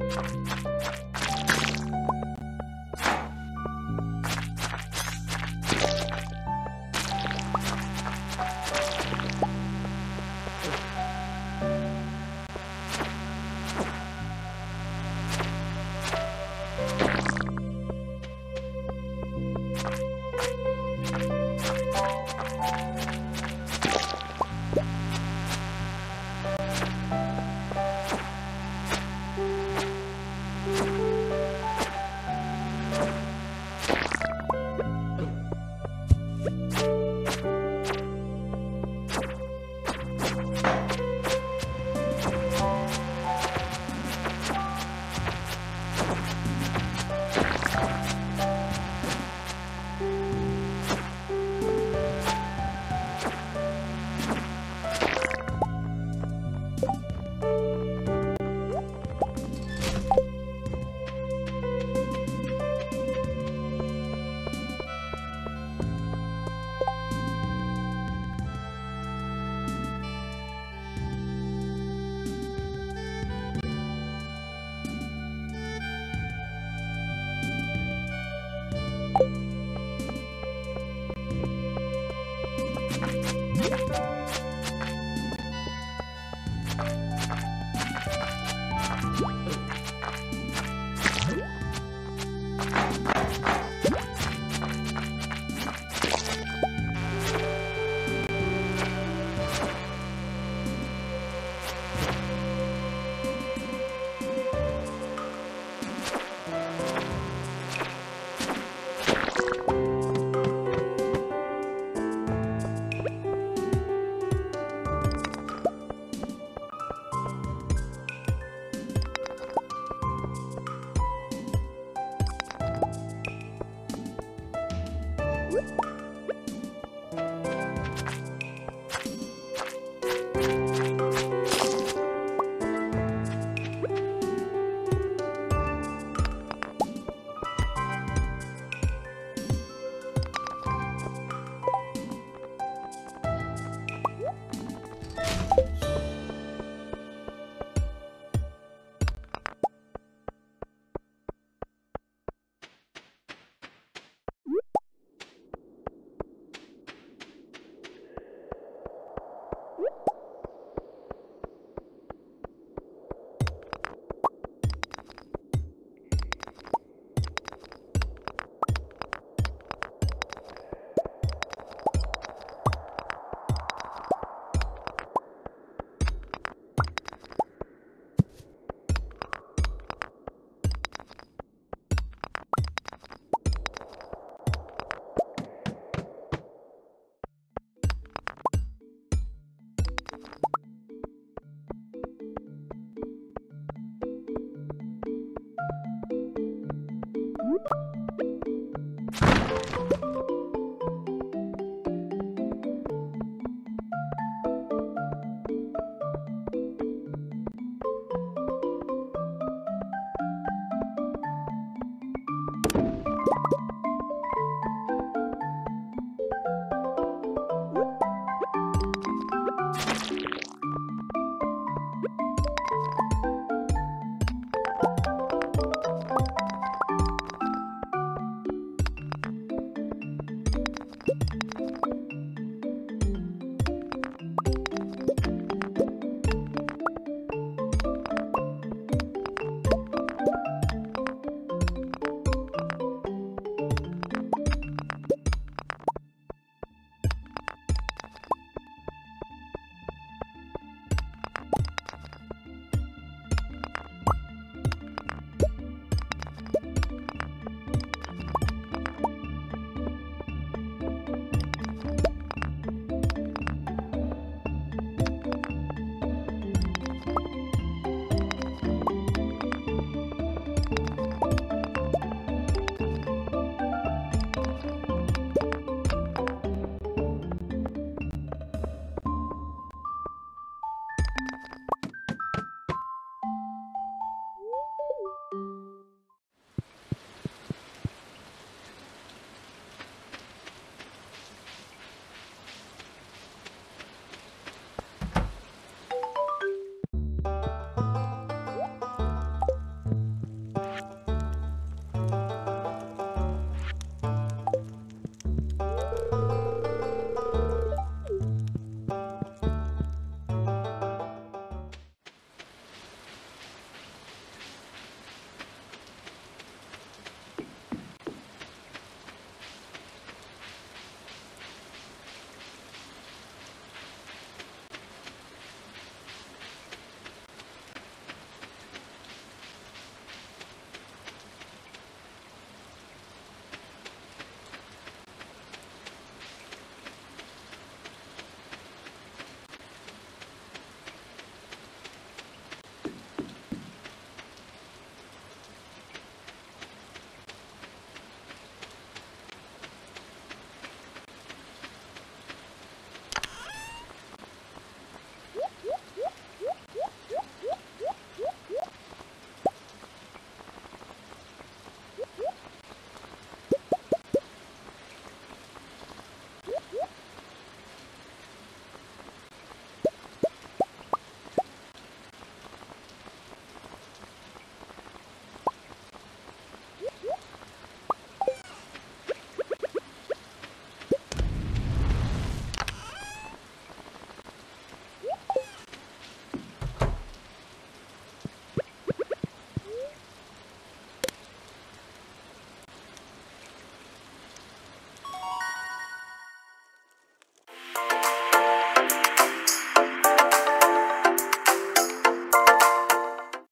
you you.